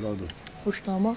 Güzel oldu. Hoştu ama.